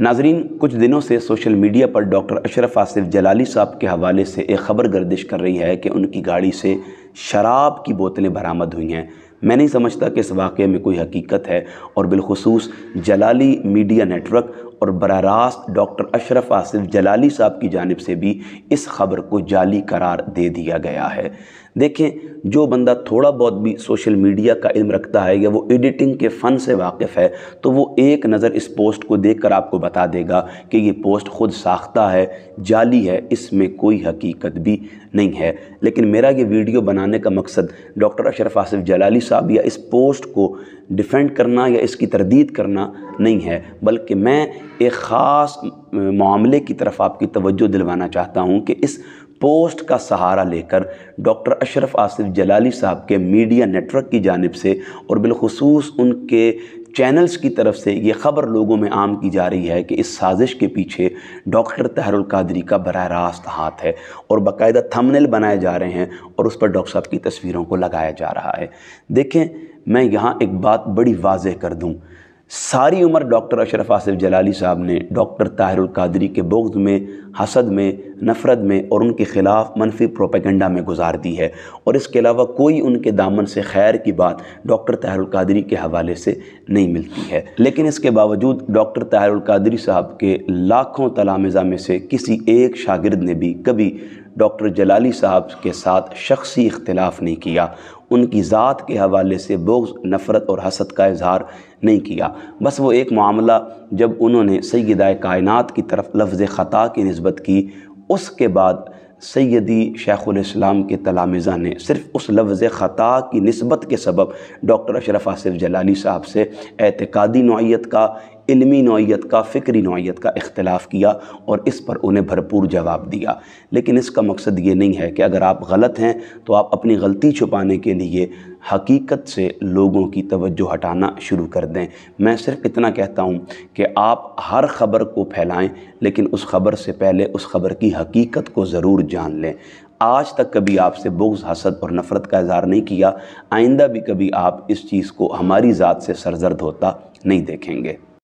नाजरीन, कुछ दिनों से सोशल मीडिया पर डॉक्टर अशरफ आसिफ जलाली साहब के हवाले से एक ख़बर गर्दिश कर रही है कि उनकी गाड़ी से शराब की बोतलें बरामद हुई हैं। मैं नहीं समझता कि इस वाक़े में कोई हकीकत है और बिलखसूस जलाली मीडिया नेटवर्क और बर रास्त डॉक्टर अशरफ आसिफ जलाली साहब की जानब से भी इस खबर को जाली करार दे दिया गया है। देखें, जो बंदा थोड़ा बहुत भी सोशल मीडिया का इल्म रखता है या वो एडिटिंग के फ़न से वाकिफ़ है तो वो एक नज़र इस पोस्ट को देख कर आपको बता देगा कि ये पोस्ट ख़ुद साख्ता है, जाली है, इसमें कोई हकीकत भी नहीं है। लेकिन मेरा ये वीडियो बनाने का मकसद डॉक्टर अशरफ आसिफ जलाली साहब या इस पोस्ट को डिफेंड करना या इसकी तरदीद करना नहीं है, बल्कि मैं एक ख़ास मामले की तरफ़ आपकी तवज्जो दिलवाना चाहता हूँ कि इस पोस्ट का सहारा लेकर डॉक्टर अशरफ आसिफ जलाली साहब के मीडिया नेटवर्क की जानब से और बिलखसूस उनके चैनल्स की तरफ़ से ये ख़बर लोगों में आम की जा रही है कि इस साजिश के पीछे डॉक्टर तहरुल कादरी का बर रास्त हाथ है और बाकायदा थंबनेल बनाए जा रहे हैं और उस पर डॉक्टर साहब की तस्वीरों को लगाया जा रहा है। देखें, मैं यहाँ एक बात बड़ी वाज कर दूँ। सारी उम्र डॉक्टर अशरफ आसिफ जलाली साहब ने, डॉक्टर ताहिरुल कादरी के बोग्ज में, हसद में, नफ़रत में और उनके ख़िलाफ़ मनफी प्रोपेगंडा में गुजार दी है। और इसके अलावा कोई उनके दामन से खैर की बात डॉक्टर ताहिरुल कादरी के हवाले से नहीं मिलती है। लेकिन इसके बावजूद डॉक्टर ताहिरुल कादरी साहब के लाखों तलामज़ा में से किसी एक शागिर्द ने भी कभी डॉक्टर जलाली साहब के साथ शख्सी इख्तलाफ नहीं किया। उनकी ज़ात के हवाले से बोझ नफ़रत और हसद का इजहार नहीं किया। बस वो एक मामला जब उन्होंने सैदाय कायनात की तरफ़ लफ्ज़ ख़ता की नस्बत की, उसके बाद सैदी शेख़ुलस्लाम के तलामज़ा ने सिर्फ़ उस लफ्ज़ ख़ता की नस्बत के सबब डॉक्टर अशरफ आसिफ जलाली साहब से एतकादी नौीयत का, इलमी नौीयत का, फ़िक्री नौीयत का अख्तिलाफ़ किया और इस पर उन्हें भरपूर जवाब दिया। लेकिन इसका मकसद ये नहीं है कि अगर आप गलत हैं तो आप अपनी गलती छुपाने के लिए हकीकत से लोगों की तवज्जो हटाना शुरू कर दें। मैं सिर्फ़ इतना कहता हूँ कि आप हर ख़बर को फैलाएँ, लेकिन उस ख़बर से पहले उस ख़बर की हकीकत को ज़रूर जान लें। आज तक कभी आपसे बुग्ज़ हसद और नफ़रत का इजहार नहीं किया, आइंदा भी कभी आप इस चीज़ को हमारी ज़ात से सरजर्द होता नहीं देखेंगे।